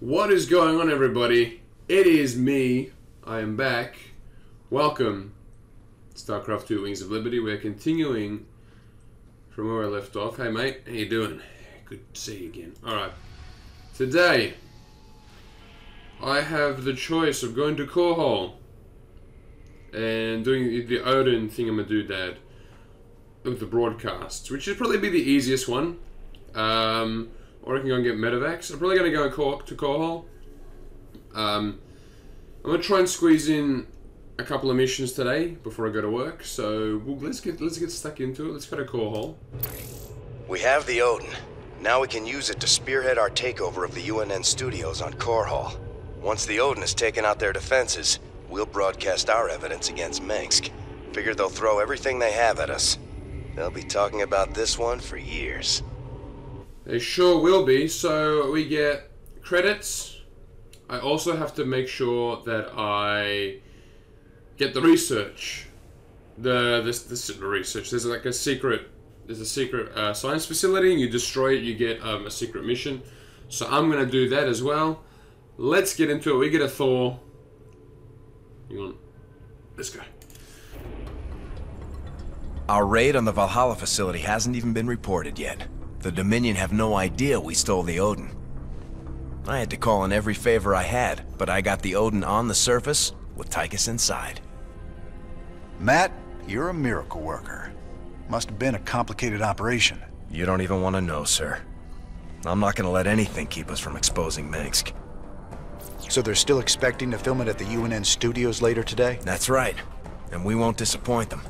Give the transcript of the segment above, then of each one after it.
What is going on, everybody? It is me. I am back. Welcome, StarCraft 2 Wings of Liberty. We're continuing from where I left off. Hey, mate. How you doing? Good to see you again. Alright. Today, I have the choice of going to Core and doing the Odin thingamadoodad with the broadcasts, which should probably be the easiest one. Um, or I can go get Medivacs. I'm probably going to go call, to Korhal. Um, I'm going to try and squeeze in a couple of missions today before I go to work. So well, let's get let's get stuck into it. Let's go to Korhal. We have the Odin. Now we can use it to spearhead our takeover of the UNN studios on Korhal. Once the Odin has taken out their defenses, we'll broadcast our evidence against Mengsk. Figure they'll throw everything they have at us. They'll be talking about this one for years. They sure will be. So we get credits. I also have to make sure that I get the research. The this this is the research. There's like a secret. There's a secret uh, science facility, and you destroy it, you get um, a secret mission. So I'm gonna do that as well. Let's get into it. We get a Thor. You want? Let's go. Our raid on the Valhalla facility hasn't even been reported yet. The Dominion have no idea we stole the Odin. I had to call in every favor I had, but I got the Odin on the surface with Tychus inside. Matt, you're a miracle worker. Must have been a complicated operation. You don't even want to know, sir. I'm not gonna let anything keep us from exposing Mengsk. So they're still expecting to film it at the UNN studios later today? That's right. And we won't disappoint them.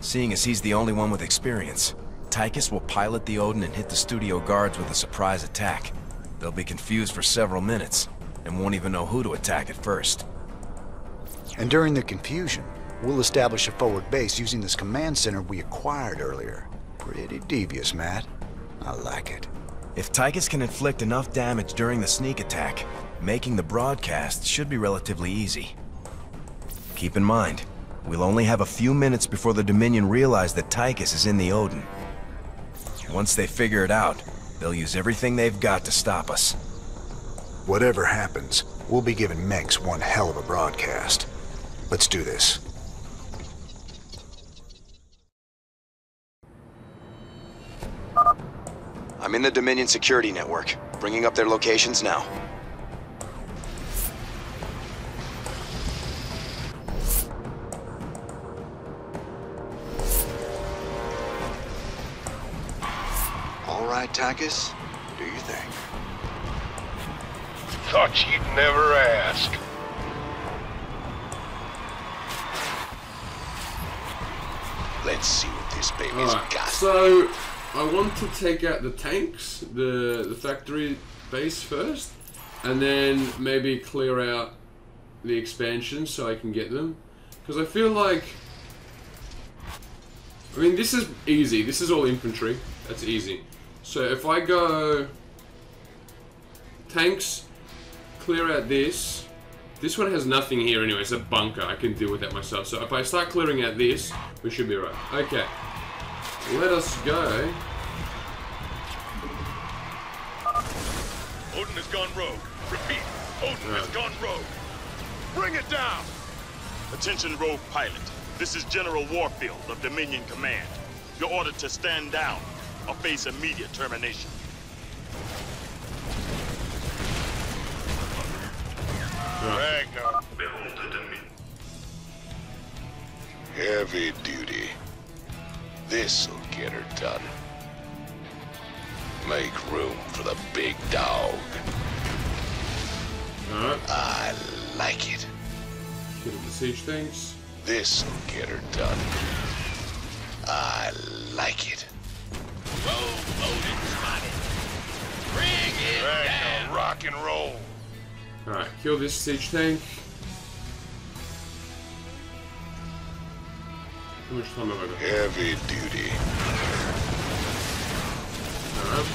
Seeing as he's the only one with experience, Tychus will pilot the Odin and hit the studio guards with a surprise attack. They'll be confused for several minutes, and won't even know who to attack at first. And during the confusion, we'll establish a forward base using this command center we acquired earlier. Pretty devious, Matt. I like it. If Tychus can inflict enough damage during the sneak attack, making the broadcast should be relatively easy. Keep in mind, we'll only have a few minutes before the Dominion realize that Tychus is in the Odin. Once they figure it out, they'll use everything they've got to stop us. Whatever happens, we'll be giving Mengsk one hell of a broadcast. Let's do this. I'm in the Dominion security network, bringing up their locations now. Right, Tychus. Do your thing. Thought you'd never ask. Let's see what this baby's Alright, got. so I want to take out the tanks, the the factory base first, and then maybe clear out the expansions so I can get them. Because I feel like, I mean, this is easy. This is all infantry. That's easy. So if I go tanks, clear out this. This one has nothing here anyway. It's a bunker. I can deal with that myself. So if I start clearing out this, we should be right. Okay. Let us go. Odin has gone rogue. Repeat, Odin has gone rogue. Bring it down! Attention, rogue pilot. This is General Warfield of Dominion Command. You're ordered to stand down or face immediate termination. Ragnar. Heavy duty. This'll get her done. Make room for the big dog. Alright. I like it. Get the siege things. This'll get her done. I like it. Rock and roll. Alright, kill this siege tank. How much time have I got? Heavy duty. Alright.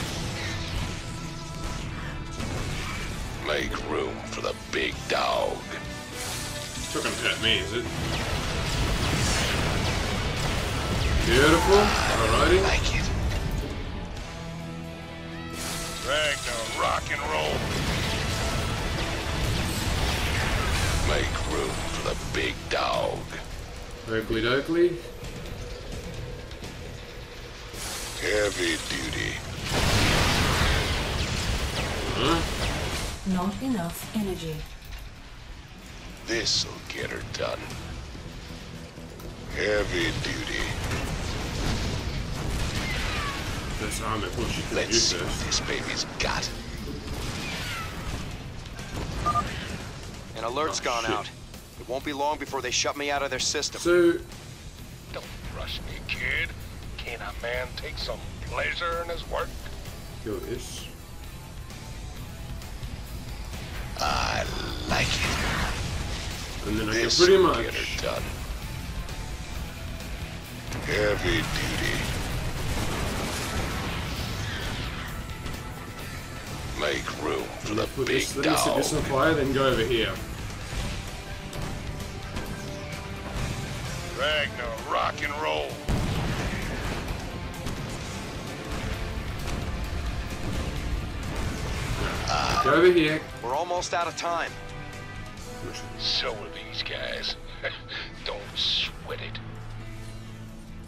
Make room for the big dog. It's not gonna hurt me, is it? Beautiful. Alrighty. Like it. Rock and roll. Make room for the big dog. Oakley Doakley. Heavy duty. Huh? Not enough energy. This'll get her done. Heavy duty. This armor. Well, Let's use see what this. this baby's got. An alert's Oh, gone shit. out. It won't be long before they shut me out of their system. So, Don't rush me, kid. Can a man take some pleasure in his work? kill this. I like it. And then I can This pretty much. get her done. Heavy duty. Make room for the put big this, let me set dog. this on fire, then go over here. Ragnar, rock and roll. Go over here. We're almost out of time. So are these guys. Don't sweat it.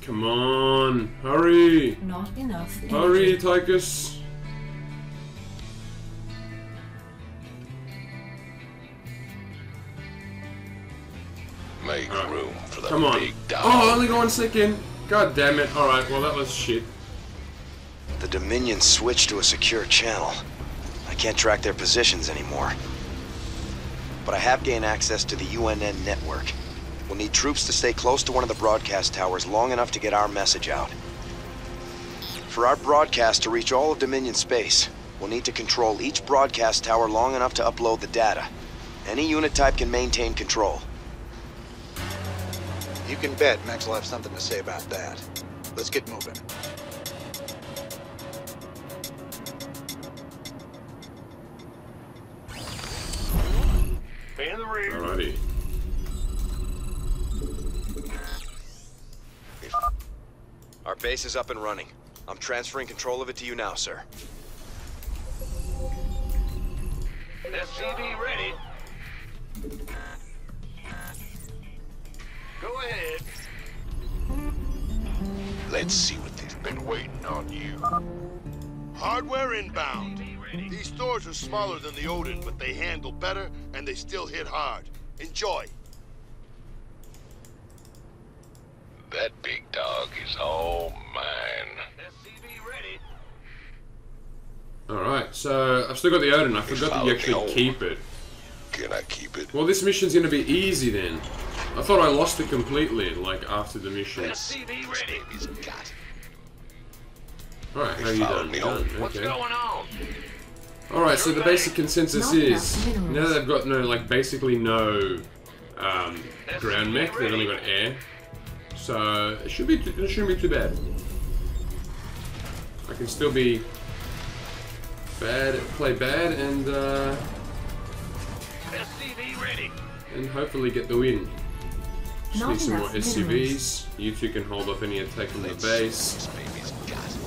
Come on. Hurry. Not enough energy. Hurry, Tychus. The Come on. big dog. Oh, only got one second. God damn it. Alright, well, that was shit. The Dominion switched to a secure channel. I can't track their positions anymore. But I have gained access to the UNN network. We'll need troops to stay close to one of the broadcast towers long enough to get our message out. For our broadcast to reach all of Dominion space, we'll need to control each broadcast tower long enough to upload the data. Any unit type can maintain control. You can bet Mengsk will have something to say about that. Let's get moving. In the rear. Alrighty. Our base is up and running. I'm transferring control of it to you now, sir. SCV ready. Go ahead. Let's see what they've been waiting on you. Hardware inbound. These Thors are smaller than the Odin, but they handle better and they still hit hard. Enjoy. That big dog is all mine. Alright, so I've still got the Odin. I forgot that you actually keep it. Can I keep it? Well, this mission's gonna be easy then. I thought I lost it completely, like, after the mission. SCV ready. This. Alright, how you done? me Done, home. Okay. on? Alright, so the basic consensus Not is enough minerals. now they've got no, like, basically no um, ground mech. They've only got air, so it should be it shouldn't be too bad. I can still be bad, play bad, and uh, SCV ready. and hopefully get the win. Just Not need some more enough SCVs. You two can hold off any attack from the Let's see what base. This baby's got.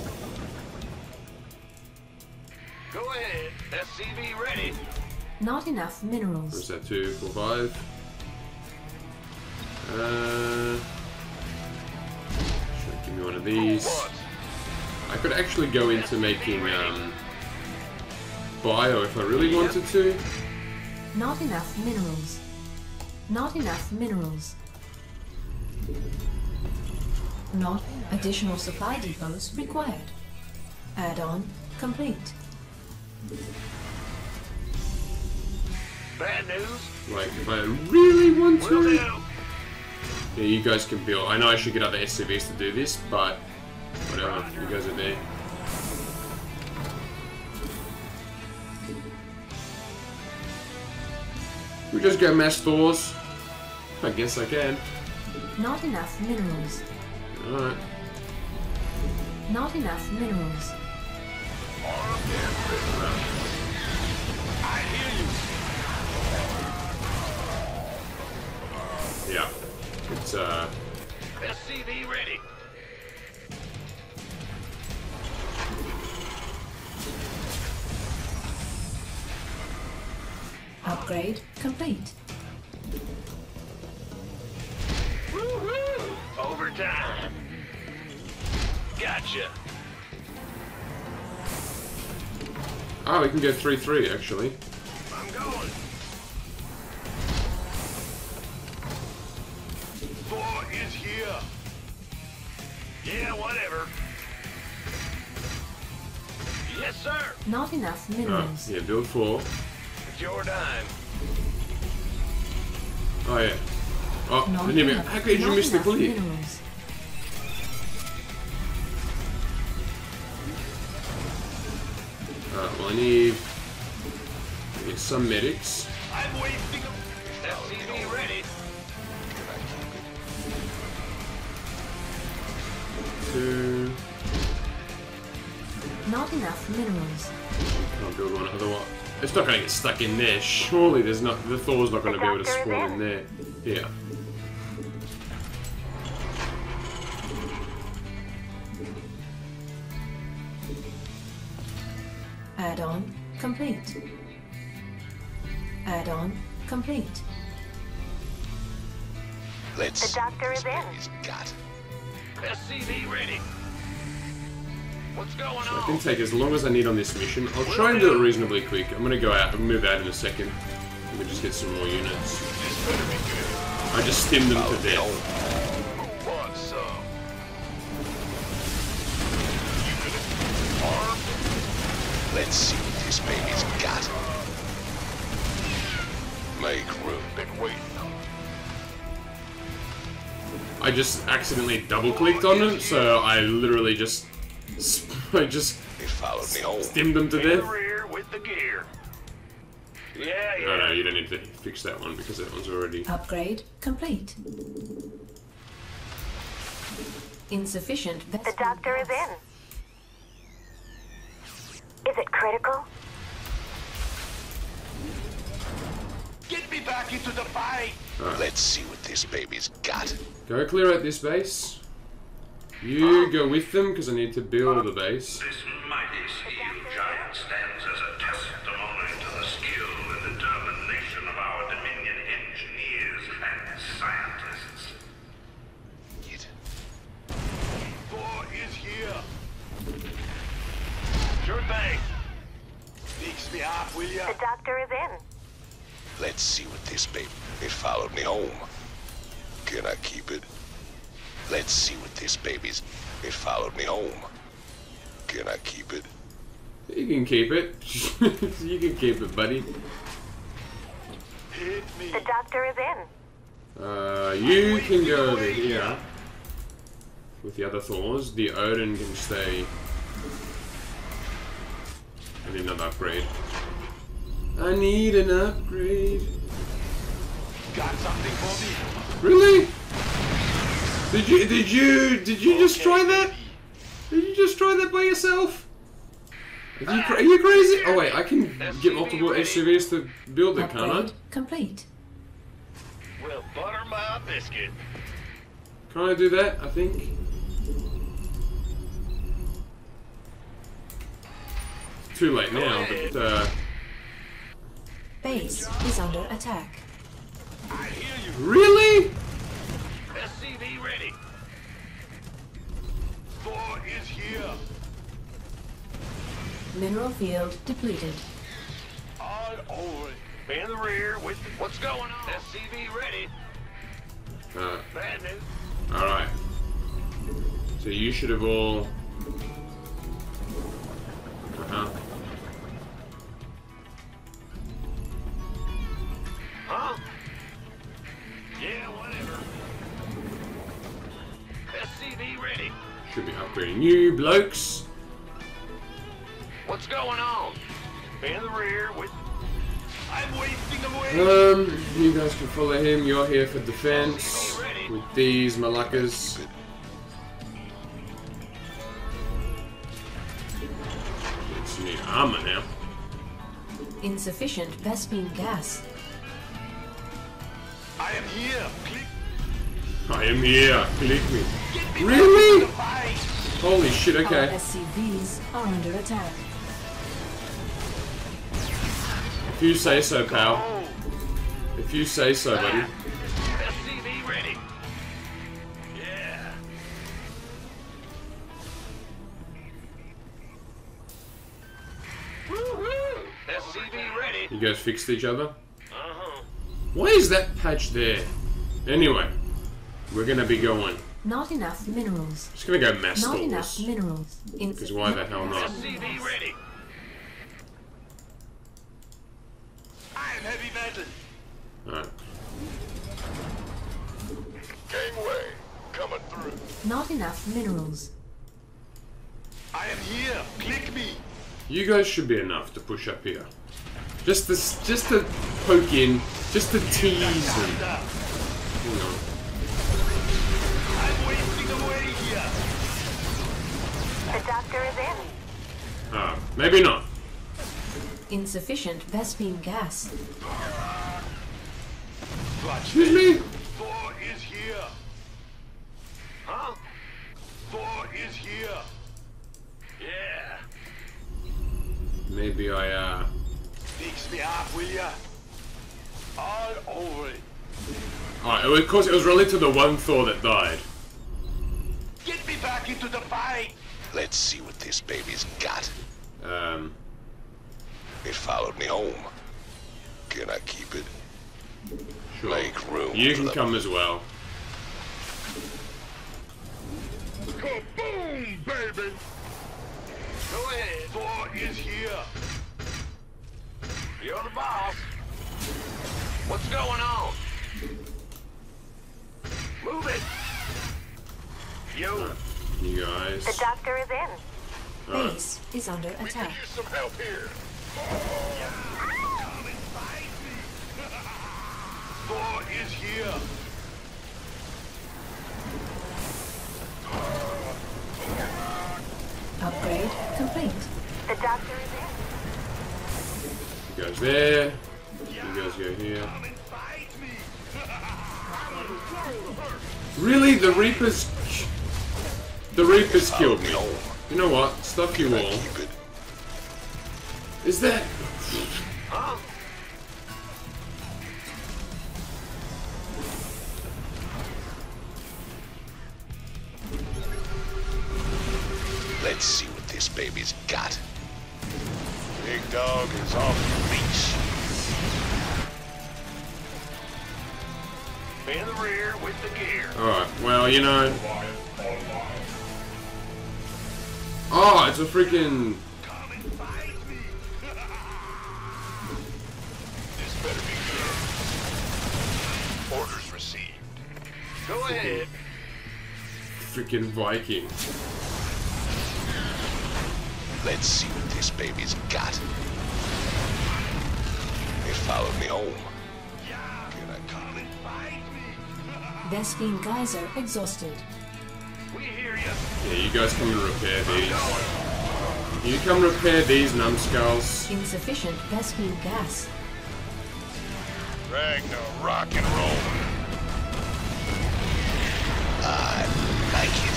Go ahead. SCV ready. Not enough Where's minerals. that? Two, four, five. Uh, should give me one of these. I could actually go into making um, bio if I really wanted to. Not enough minerals. Not enough minerals. Not additional supply depots required. Add-on complete. Bad news. Like if I really want Will to. do. Yeah, you guys can build. I know I should get other SCVs to do this, but whatever. You guys are there. We just get mass Thors. I guess I can. Not enough minerals. Alright. Not enough minerals. Yeah. It's uh SCV ready. Upgrade complete. Woohoo! Overtime. Gotcha. Oh, we can go 3-3 actually. I'm going. Thor is here. Yeah, whatever. Yes, sir. Not enough ah, Oh, minerals. yeah, build 4. It's your dime. Oh yeah. Oh, Not didn't even, how could you miss the enough minerals. Alright, well I need, I need some medics. I'm wasting them. SCV ready. Two. Not enough minerals. I'll build one otherwise. It's not gonna get stuck in there. Surely there's not the Thor's not gonna be able to spawn in there. Yeah. Add-on complete. Add-on complete. Let's. The doctor is in. He's got. SCV ready. What's going I on? can take as long as I need on this mission. I'll try and do it reasonably quick. I'm gonna go out and move out in a second. Let me just get some more units. This better be good. I just stim them to oh, death. Who some? You gonna armed? Let's see what this baby's got. Make room. Been waiting. I just accidentally double clicked on it, so I literally just I just They followed me home. stimmed them to In the death. rear with the gear. Yeah, oh, yeah. No, no, you don't need to fix that one because that one's already. Upgrade complete. Insufficient The doctor is in. Is it critical? Get me back into the fight. Let's see what this baby's got. Go clear out this base. You go with them because I need to build the base. This mighty steel giant stands as a testimony to the skill and determination of our Dominion engineers and scientists. Get. Thor is here. Sure thing. Fix me up, will ya? The doctor is in. Let's see what this baby. It followed me home. Can I keep it? Let's see what this baby's. It followed me home. Can I keep it? You can keep it. you can keep it, buddy. Hit me. The doctor is in. Uh, you can go over here with the other Thors. The Odin can stay. I need another upgrade. I need an upgrade. Got something for me? Really? Did you did you did you just try that? Did you just try that by yourself? Are you, are you crazy? Oh wait, I can get multiple SUVs to build it, can't I? Upgrade complete. Well, butter my biscuit. Can I do that? I think. Too late now, but uh, Base is under attack. I hear you. really? SCV ready. Thor is here. Mineral field depleted. All over it. In the rear with. What's going on? SCV ready. Uh, Bad news. all right. So you should have all. Uh Should be upgrading you blokes. What's going on? In the rear with. I'm wasting away. Um, you guys can follow him. You're here for defense with these malakas. Get some new armor now. Insufficient Vespene gas. I am here. Click. I am here. Click me. Me Really? Holy shit, okay. Our SCVs are under attack. If you say so, pal. If you say so, buddy. SCV ready. Yeah. SCV ready. You guys fixed each other? Uh-huh. Why is that patch there? Anyway, we're gonna be going. Not enough minerals. Just gonna go mass Not enough minerals. Because why the hell not? CV ready. I am heavy metal. Alright. Gangway, coming through. Not enough minerals. I am here. Click me. You guys should be enough to push up here. Just to, just to poke in, just to tease and, you know. Maybe not. Insufficient Vespene gas. Excuse me? Thor is here. Huh? Thor is here. Yeah. Maybe I, uh... Fix me up, will ya? All over it. Alright, of course it was related to the one Thor that died. Get me back into the fight. Let's see what this baby's got. Um, It followed me home. Can I keep it? sure. Make room You can come as well. Kaboom, baby! Go ahead. Thor is here. You're the boss. What's going on? Move it. You. You guys. The doctor is in. Alright. Base is under attack. Use some help here. Thor is here. Upgrade complete. The doctor is in. You guys there. You guys go here. Really? The Reapers... The Reapers killed me. You know what? Stuff you all. Is that... Let's see what this baby's got. Big dog is off the leash. In the rear with the gear. Alright, well, you know... Oh, it's a freaking... Come and fight me. this better be good. Orders received. Go ahead. freaking Viking. Let's see what this baby's got. It followed me home. Can I come and fight me? Vespene geyser exhausted. We hear you. Yeah, you guys come and repair these. You come repair these numbskulls. Insufficient Vespene gas. Ragnar, rock and roll. I like it.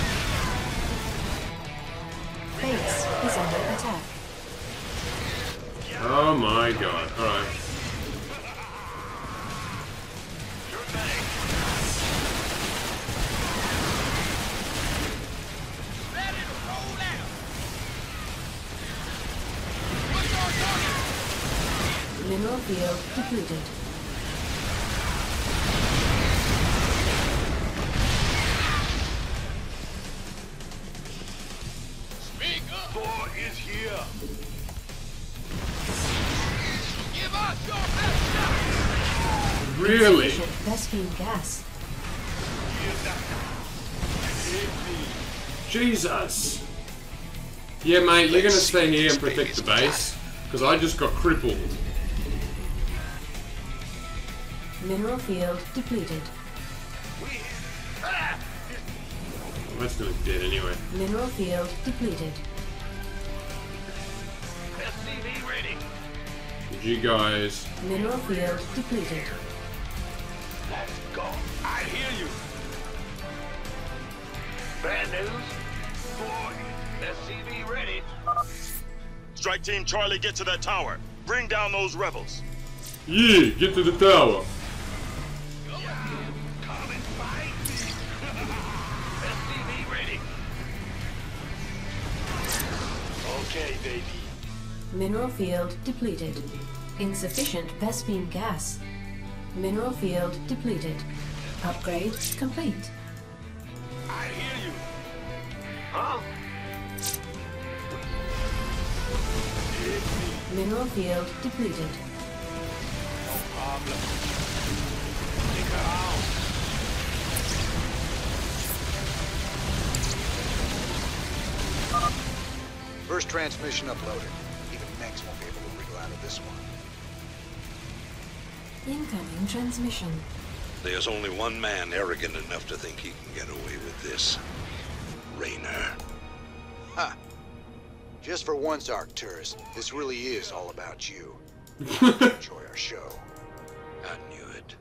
Base is under attack. Oh my god. Alright. Mineral field depleted. Speak up. Thor is here. Give us your best shot. Really? Insufficient gas. Jesus. Yeah, mate, you're gonna stay here and protect the base. Because I just got crippled. Mineral field depleted. That's gonna dead anyway. Mineral field depleted. SCV ready. Did you guys... Mineral field depleted. Let's go. I hear you. Bad news. Thor, SCV ready. Strike Team Charlie, get to that tower. Bring down those rebels. Yeah, get to the tower. Okay, baby. Mineral field depleted. Insufficient Vespene gas. Mineral field depleted. Upgrade complete. I hear you. Huh? Mineral field depleted. No Problem. Stick around. First transmission uploaded. Even Mengsk won't be able to wriggle out of this one. Incoming transmission. There's only one man arrogant enough to think he can get away with this. Raynor. Ha! Just for once, Arcturus, this really is all about you. Enjoy our show. I knew it.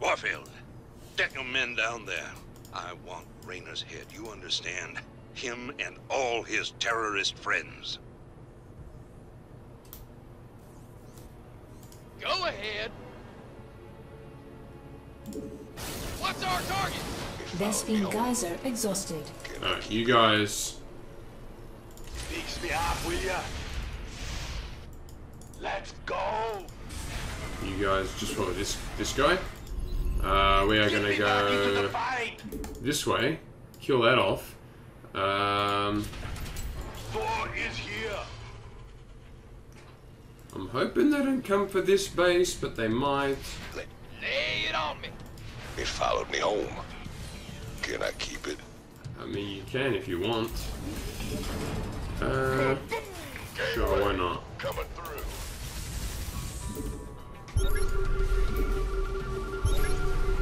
Warfield, get your men down there. I want Raynor's head, you understand? Him and all his terrorist friends. Go ahead. What's our target? Vespene geyser exhausted. Alright, you guys. Fix me up, will ya? Let's go! You guys just follow this this guy. Uh, we are Get gonna me back into the go this way. Kill that off. Um, Thor is here! I'm hoping they don't come for this base, but they might. Lay it on me. It followed me home. Can I keep it? I mean, you can if you want. Uh, sure, why not? Coming through.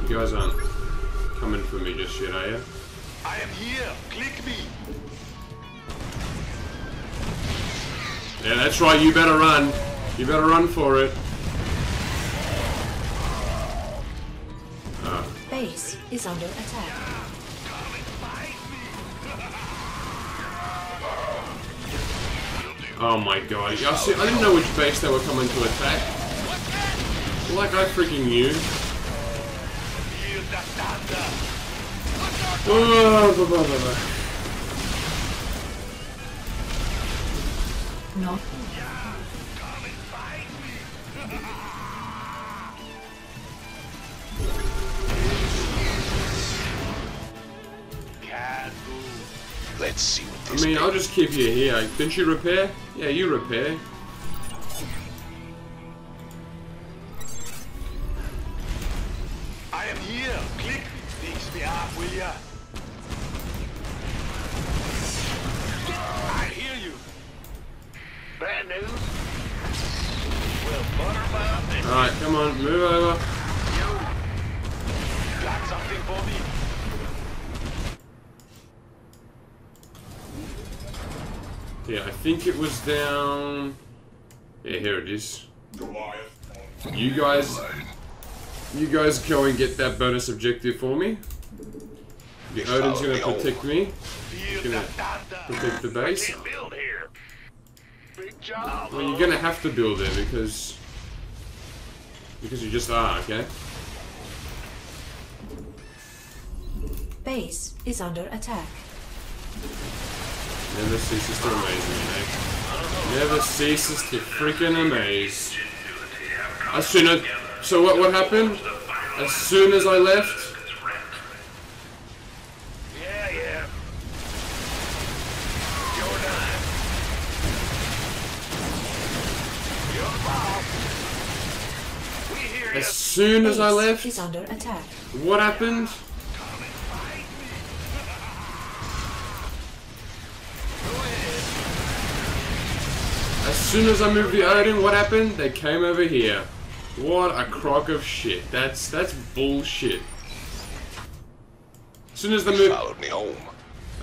You guys aren't coming for me just yet, are you? I am here. Click me. Yeah, that's right. You better run. You better run for it. Ah, Base is under attack. oh my god. I, see, I didn't know which base they were coming to attack. Like I freaking knew. Feel the thunder. Oh, blah, blah, blah, blah. Not Come and fight me. Can't move. Let's see what I mean, I'll just keep you here. Didn't you repair? Yeah, you repair. Yeah, here it is. You guys, you guys go and get that bonus objective for me. The Odin's gonna protect me, Feel Gonna protect the base. Can't build here. Well, you're gonna have to build it because because you just are, okay? base is under attack. Never ceases to amaze me, eh? Never ceases to freaking amaze. As soon as so what what happened? As soon as I left, Yeah, yeah. Your time. Your boss. We hear as soon as I left, is under attack. what happened? Soon as I moved the Odin, what happened? They came over here. What a crock of shit. That's that's bullshit. As soon as they moved, Followed me home.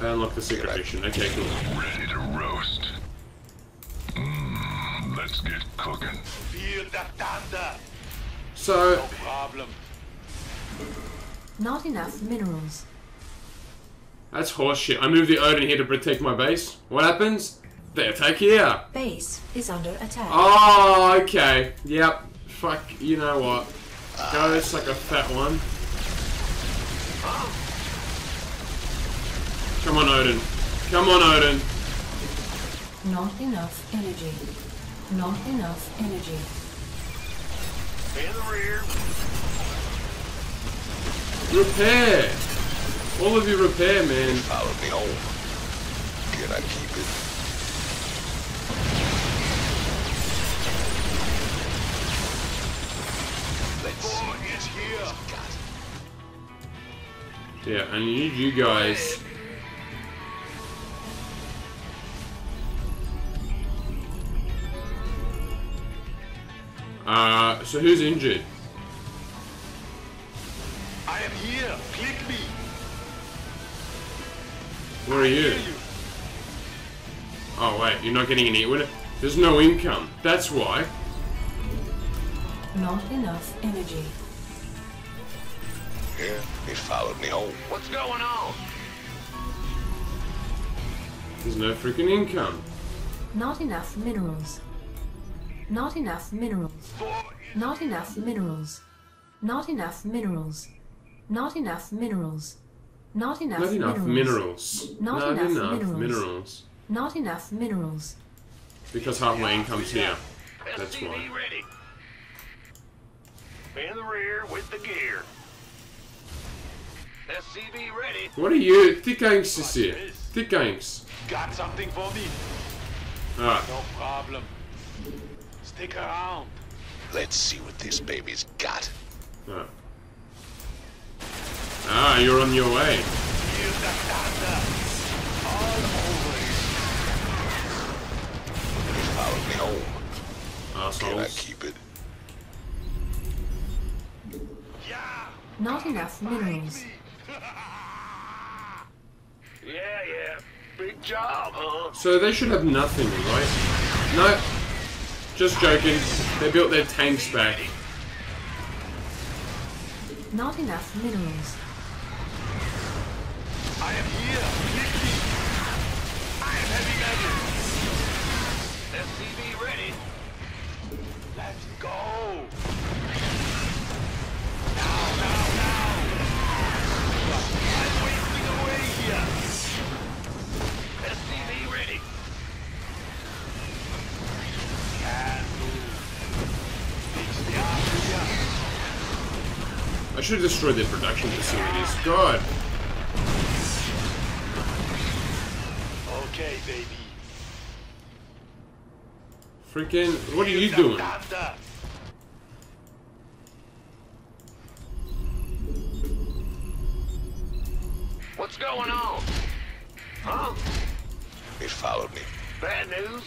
I unlocked the secret mission. Okay, cool. Ready to roast. Mmm, let's get cooking. Feel the thunder. So No problem. Not enough minerals. that's horseshit. I moved the Odin here to protect my base. What happens? They attack here. Base is under attack. Oh, okay. Yep. Fuck. You know what? Go suck a fat one. Come on, Odin. Come on, Odin. Not enough energy. Not enough energy. In the rear. Repair! All of you repair, man. Follow me home. Can I keep it? Is here. Yeah, I need you guys. Uh, so who's injured? I am here. Click me. Where are you? Oh wait, you're not getting any. what- There's no income. That's why. Not enough energy. Yeah, they followed me home. What's going on? There's no freaking income. Not enough minerals. Not enough minerals. Not enough minerals. Not enough minerals. Not enough minerals. Not enough Not enough minerals. Not Not enough enough minerals. minerals. Not enough minerals. Because half my income's here. That's SCV why. ready. In the rear with the gear. SCV ready. What are you? Thick Anks is here. Thick Anks. Got something for me? Alright. No problem. Stick around. Let's see what this baby's got. Alright. Ah, you're on your way. Feel the thunder. All over They followed me home. Can I Assholes. keep it? it. Not enough minerals. Yeah, yeah. Big job, huh? So they should have nothing, right? No. Just joking. They built their tanks back. Not enough minerals. I am here. Click me. I am heavy measure. SCV ready. Let's go. Should destroy the production facilities. God. Okay, baby. Freaking. What are you doing? What's going on? Huh? He followed me. Bad news?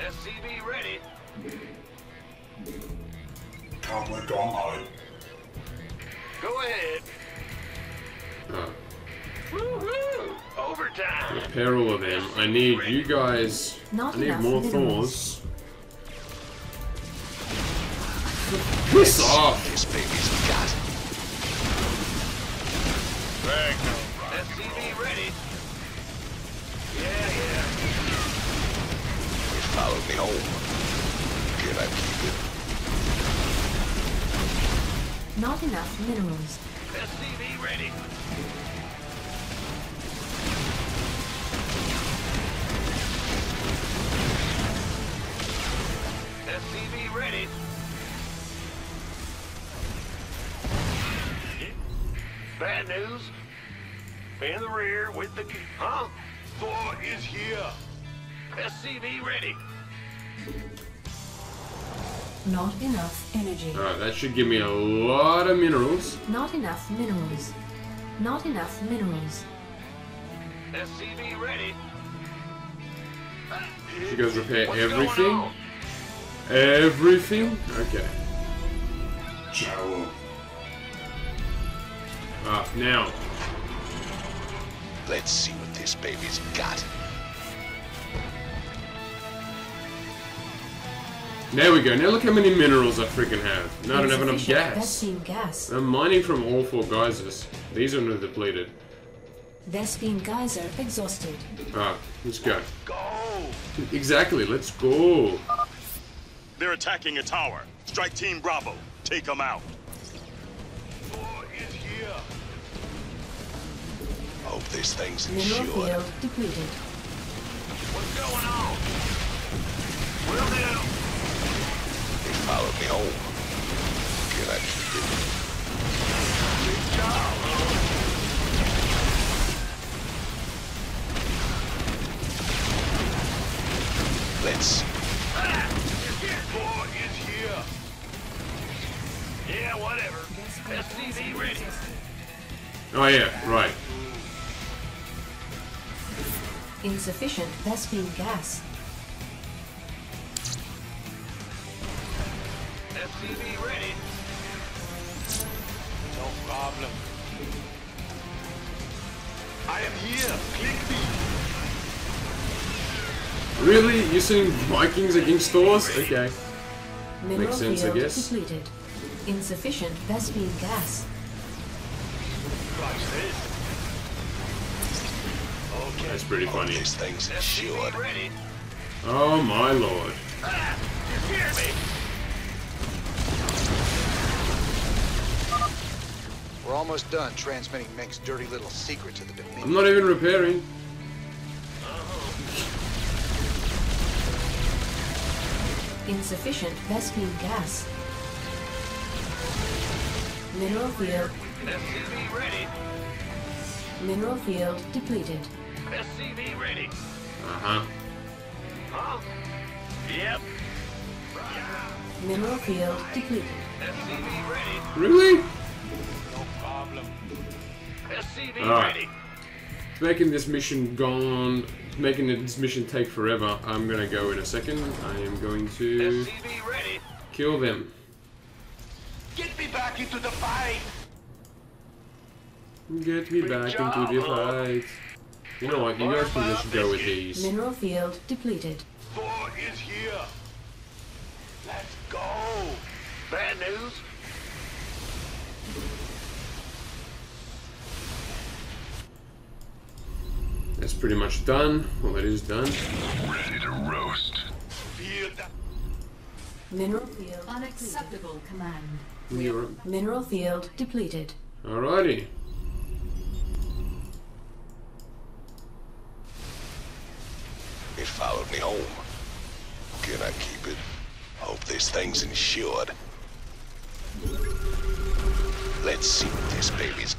SCV ready. Go ahead. Uh, Woo-hoo! Overtime. repair all of them. I need you guys. Not I need more minerals. Thors. Piss off! This baby's got. SCV ready. Yeah, yeah. They followed me home. Can I keep it? Not enough minerals. SCV ready. SCV ready. Bad news. In the rear with the... Huh? Thor is here. SCV ready. Not enough energy. Alright, that should give me a lot of minerals. Not enough minerals. Not enough minerals. SCV ready. You guys repair What's everything? Everything? Okay. Ah, now. Let's see what this baby's got. There we go. Now look how many minerals I freaking have. No, I don't have enough Insufficient gas. Vespene gas. I'm mining from all four geysers. These are not depleted. Vespene geyser exhausted. Ah, let's go. Go. Exactly, let's go. They're attacking a tower. Strike Team Bravo. Take them out. Thor is here. Hope this thing's Mineral insured. field depleted. What's going on? Home. Can I keep it? Let's see. Thor is here. Yeah, whatever. SCV ready. Oh yeah, right. Insufficient Vespene gas. SCV ready. No problem. I am here. Click me. Really? Using Vikings against Thors? Okay. Mineral Makes sense, I field guess. depleted. Insufficient Vespene gas. Watch this. Okay. That's pretty funny. This thing's insured. SCV. Oh my lord. Ah, We're almost done transmitting Mengsk's dirty little secret to the Dominion. I'm not even repairing. Insufficient Vespene gas. Mineral field. SCV ready. Mineral field depleted. SCV ready. Uh-huh. Huh? Yep. Mineral field depleted. SCV ready. Really? No problem. SCV Alright. ready. Making this mission gone, making this mission take forever. I'm gonna go in a second. I am going to SCV ready. kill them. Get me back into the fight. Get me back into the fight. You know what? You guys can just go with these. Mineral field depleted. Thor is here. Let's go. Bad news. That's pretty much done. Well, that is done. Ready to roast. Mineral field. Unacceptable command. You're Mineral field depleted. alrighty. It followed me home. Can I keep it? Hope this thing's insured. Let's see what this baby's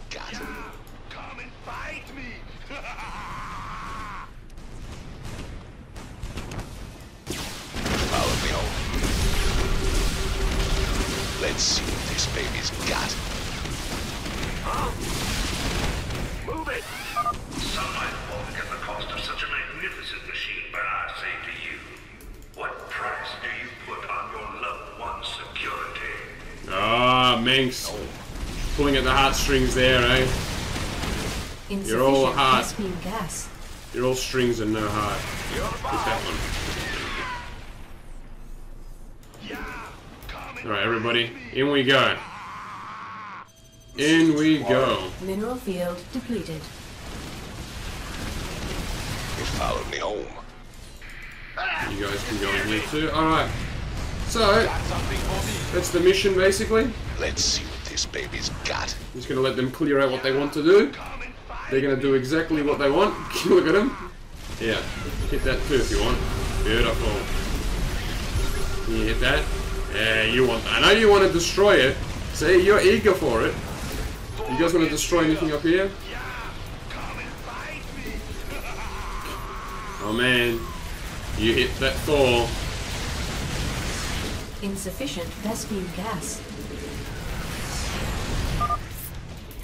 Let's see what this baby's got. Move it. Some might balk at the cost of such a magnificent machine, but I say to you, what price do you put on your loved one's security? Ah, Mengsk. Pulling at the heartstrings there, eh? You're all hot. Vespene gas. You're all strings and no heart. Get that one. Alright, everybody. In we go. In we go. Mineral field depleted. It followed me home. You guys can go in here too. Alright. So, that's the mission basically. Let's see what this baby's got. I'm Just gonna let them clear out what they want to do. They're gonna do exactly what they want. Look at them. Yeah, hit that too if you want. Beautiful. Can you hit that? Yeah, you want. I know you want to destroy it. See, you're eager for it. You guys want to destroy anything up here? Oh man, you hit that Thor. Insufficient Vespene gas.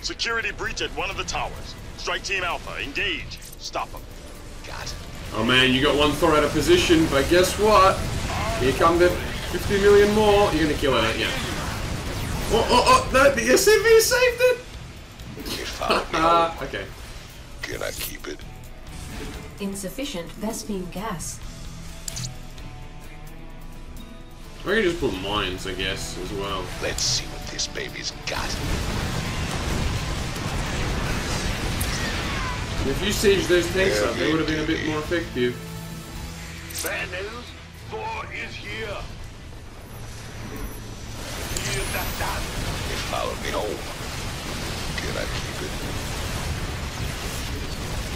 Security breach at one of the towers. Strike Team Alpha, engage. Stop them. Got. Oh man, you got one Thor out of position, but guess what? Here come the 50 million more. You're gonna kill it, aren't? Oh, oh, oh, no, the SCV saved it! It followed me. Okay. Can I keep it? Insufficient Vespene gas. I can just put mines, I guess, as well. Let's see what this baby's got. If you siege those tanks up, they would have been a bit more effective. Bad news. Thor is here. Feel that done. It followed me home. Can I keep it?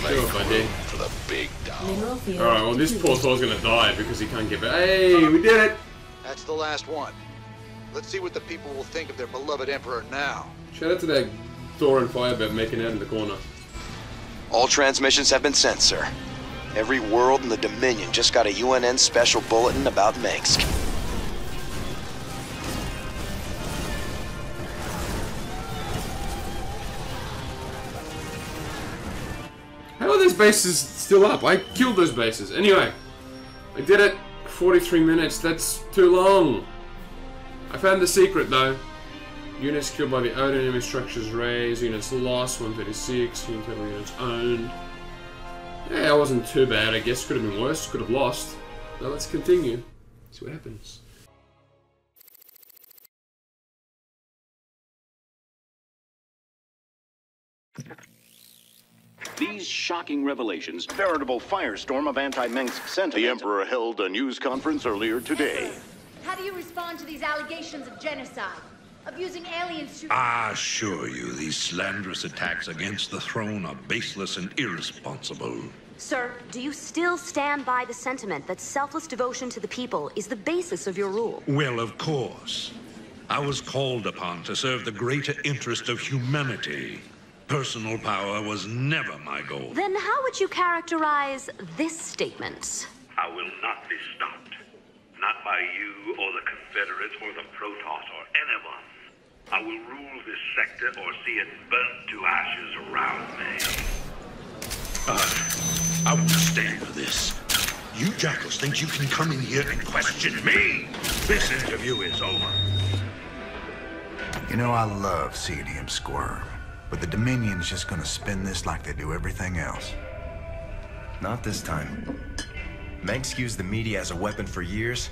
Sure, Make buddy. for the big dog. Alright, well this poor depleted. Thor's gonna die because he can't get back. Hey, we did it! That's the last one. Let's see what the people will think of their beloved Emperor now. Shout out to that Thor and Firebird making out in the corner. All transmissions have been sent, sir. Every world in the Dominion just got a UNN special bulletin about Mengsk. Bases still up? I killed those bases. Anyway, I did it. 43 minutes. That's too long. I found the secret though. Units killed by the own enemy structures raised. Units lost 136. Unit total units owned. Yeah, it wasn't too bad. I guess could have been worse. Could have lost. Now let's continue. See what happens. These shocking revelations, veritable firestorm of anti-Mengsk sentiment. The Emperor held a news conference earlier today. How do you respond to these allegations of genocide? Of using aliens to... I assure you, these slanderous attacks against the throne are baseless and irresponsible. Sir, do you still stand by the sentiment that selfless devotion to the people is the basis of your rule? Well, of course. I was called upon to serve the greater interest of humanity. Personal power was never my goal. Then how would you characterize this statement? I will not be stopped. Not by you or the Confederates or the Protoss or anyone. I will rule this sector or see it burnt to ashes around me. Uh, I won't stand for this. You jackals think you can come in here and question me? This interview is over. You know, I love seeing him squirm. But the Dominion's just gonna spin this like they do everything else. Not this time. Mengsk used the media as a weapon for years,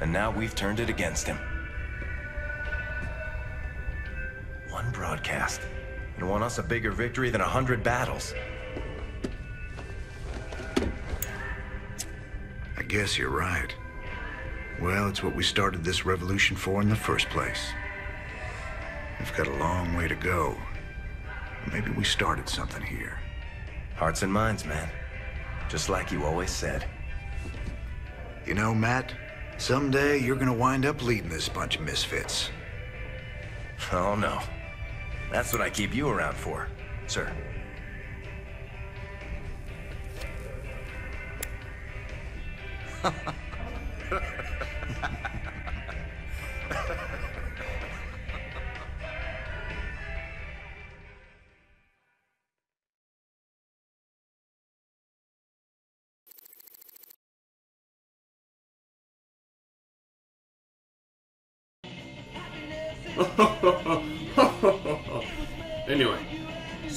and now we've turned it against him. One broadcast. And won us a bigger victory than a hundred battles. I guess you're right. Well, it's what we started this revolution for in the first place. We've got a long way to go. Maybe we started something here. Hearts and minds, man. Just like you always said. You know, Matt, someday you're gonna wind up leading this bunch of misfits. Oh, no. That's what I keep you around for, sir.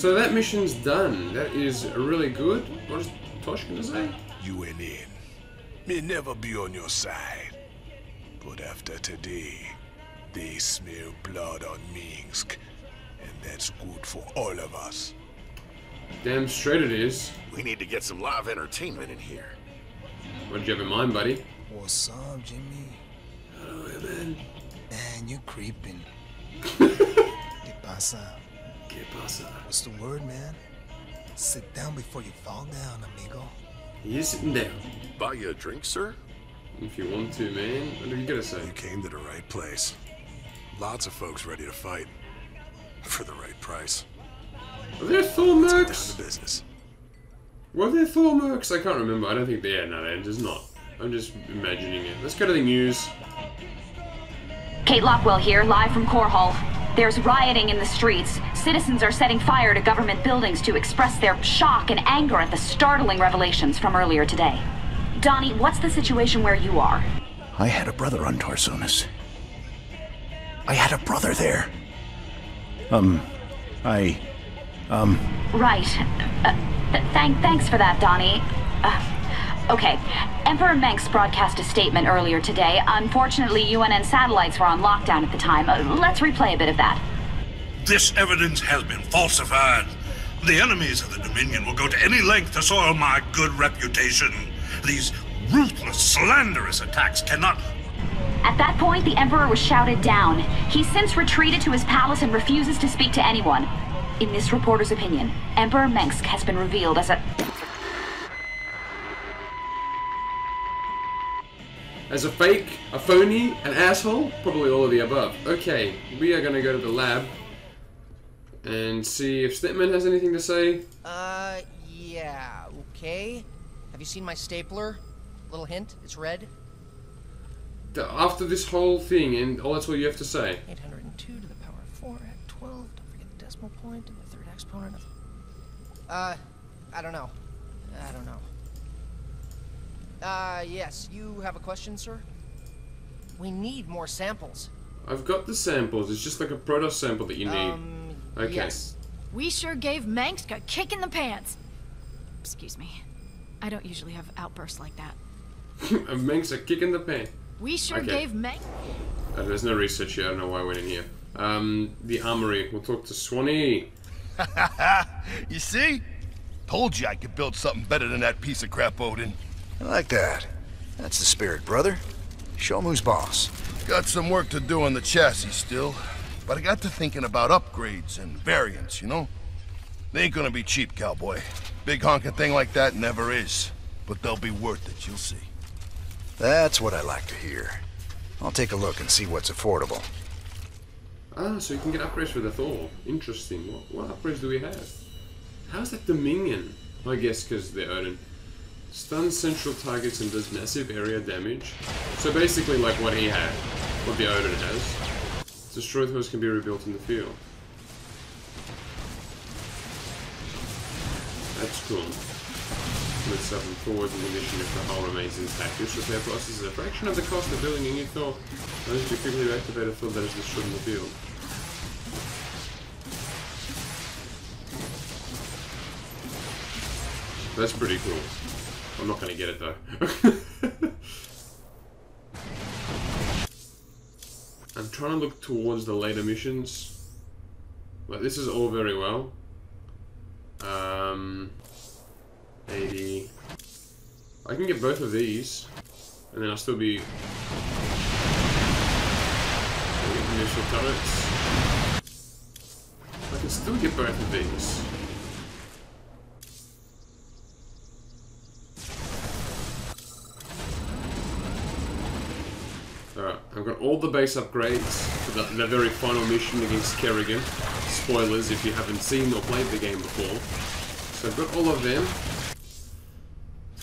so that mission's done. That is really good. What is Tosh gonna say? You went in. May never be on your side. But after today, they smell blood on Mengsk. And that's good for all of us. Damn straight it is. We need to get some live entertainment in here. What'd you have in mind, buddy? What's up, Jimmy? Hello, man. Man, you're creeping. ¿Qué pasa? ¿Qué pasa? What's the word, man? Sit down before you fall down, amigo. You're sitting down. Buy you a drink, sir? If you want to, man. What are you gonna say? You came to the right place. Lots of folks ready to fight. For the right price. Are there Thor Let's mercs? down to business. Were there Thor mercs? I can't remember. I don't think they are. No, there's not. I'm just imagining it. Let's go to the news. Kate Lockwell here, live from Korhal. There's rioting in the streets. Citizens are setting fire to government buildings to express their shock and anger at the startling revelations from earlier today. Donnie, what's the situation where you are? I had a brother on Tarsonis. I had a brother there. Um, I, um, Right. Uh, th- thank- thanks for that, Donnie. Uh, okay. Emperor Mengsk broadcast a statement earlier today. Unfortunately, UNN satellites were on lockdown at the time. Uh, let's replay a bit of that. This evidence has been falsified. The enemies of the Dominion will go to any length to soil my good reputation. These ruthless, slanderous attacks cannot. At that point, the Emperor was shouted down. He's since retreated to his palace and refuses to speak to anyone. In this reporter's opinion, Emperor Mengsk has been revealed as a. As a fake, a phony, an asshole? Probably all of the above. Okay, we are gonna go to the lab and see if Snitman has anything to say. Uh, yeah, okay. Have you seen my stapler? Little hint, it's red. After this whole thing, and oh, that's all you have to say. 802 to the power of 4 at 12. Don't forget the decimal point and the third exponent of... Uh, I don't know. I don't know. Uh, yes, you have a question, sir? We need more samples. I've got the samples. It's just like a proto sample that you need. Um, okay. yes. We sure gave Mengsk a kick in the pants. Excuse me. I don't usually have outbursts like that. a Manx a kick in the pants. We sure Okay. gave Mang. Uh, there's no research here. I don't know why I went in here. Um, the armory. We'll talk to Swanee. you see? Told you I could build something better than that piece of crap, Odin. I like that. That's the spirit, brother. Show 'em who's boss. Got some work to do on the chassis still, but I got to thinking about upgrades and variants, you know? They ain't gonna be cheap, cowboy. Big honking thing like that never is. But they'll be worth it, you'll see. That's what I like to hear. I'll take a look and see what's affordable. Ah, so you can get upgrades for the Thor. Interesting. What, what upgrades do we have? How's that Dominion? I guess because they're Odin. Stuns central targets and does massive area damage. So basically like what he had. What the Odin has. Destroyed Thors can be rebuilt in the field. That's cool. With seven forward in the mission if the hull remains intact. This repair process is a fraction of the cost of building a new Thor. Unless you quickly activate a Thor that is destroyed in the field. That's pretty cool. I'm not gonna get it though. I'm trying to look towards the later missions. Like this is all very well. Um, 80. I can get both of these, and then I'll still be. Initial turrets. I can still get both of these. Alright, I've got all the base upgrades for the, the very final mission against Kerrigan. Spoilers if you haven't seen or played the game before. So I've got all of them.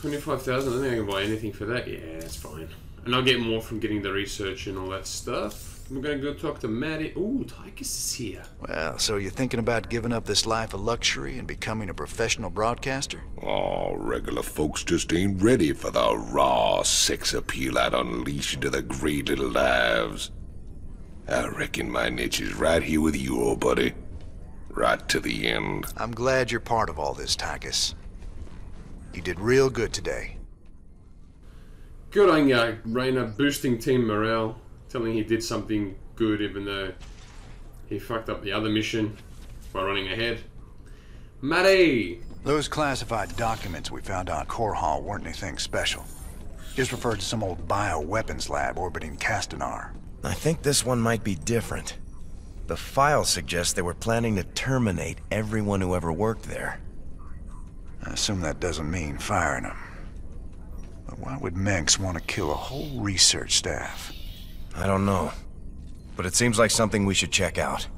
25,000, I don't think I can buy anything for that. Yeah, that's fine. And I'll get more from getting the research and all that stuff. We're gonna go talk to Maddie. Ooh, Tychus is here. Well, so you're thinking about giving up this life of luxury and becoming a professional broadcaster? Oh, regular folks just ain't ready for the raw sex appeal I'd unleash into the great little lives. I reckon my niche is right here with you, old buddy. Right to the end. I'm glad you're part of all this, Tychus. You did real good today. Good on ya, Raynor, boosting team morale, telling he did something good even though he fucked up the other mission by running ahead. Maddie! Those classified documents we found on Korhal weren't anything special. Just referred to some old bioweapons lab orbiting Castanar. I think this one might be different. The file suggests they were planning to terminate everyone who ever worked there. I assume that doesn't mean firing them. But why would Mengsk want to kill a whole research staff? I don't know. But it seems like something we should check out.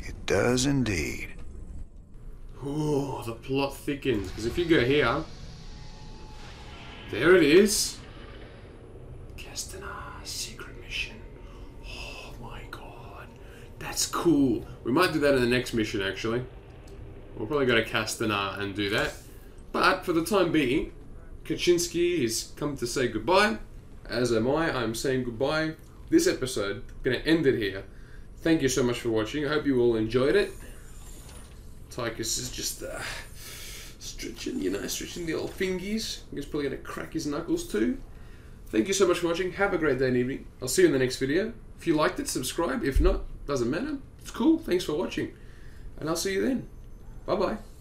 It does indeed. Ooh, the plot thickens. Because if you go here, there it is. Castanar secret mission. Oh my god, that's cool. We might do that in the next mission actually. We'll probably go to Castanar and do that. But for the time being, Kaczynski is come to say goodbye. As am I. I'm saying goodbye. This episode, gonna end it here. Thank you so much for watching. I hope you all enjoyed it. Tychus is just uh, stretching, you know, stretching the old fingies. He's probably gonna crack his knuckles too. Thank you so much for watching. Have a great day and evening. I'll see you in the next video. If you liked it, subscribe. If not, doesn't matter. It's cool. Thanks for watching. And I'll see you then. Bye bye.